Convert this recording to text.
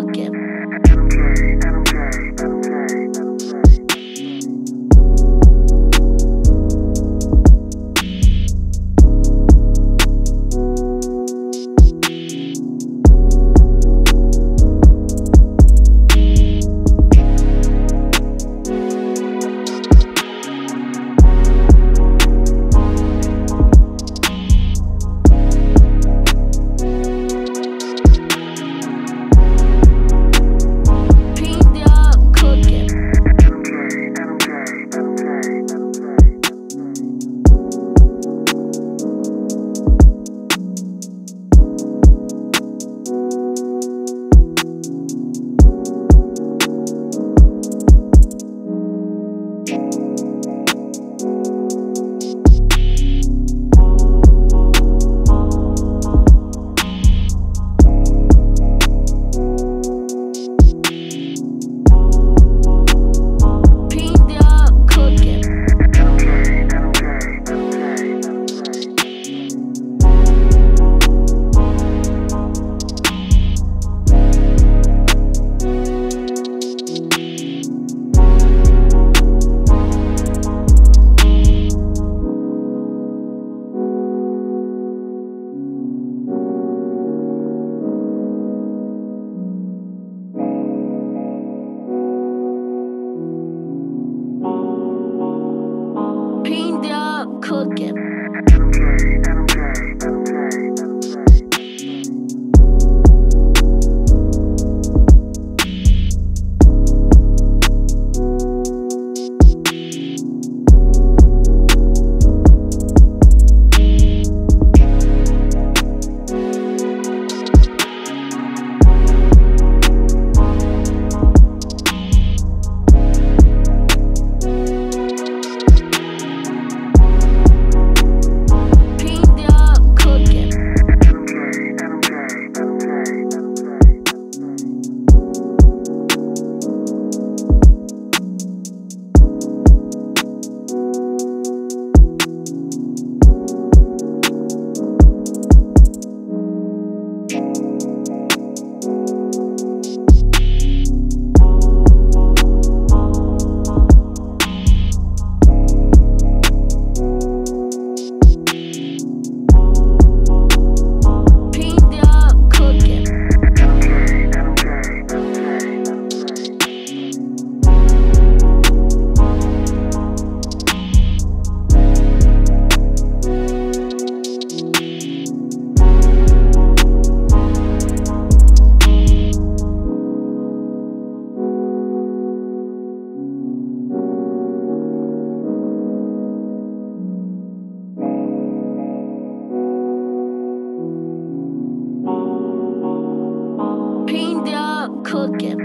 cooking. Up cooking. Cooking.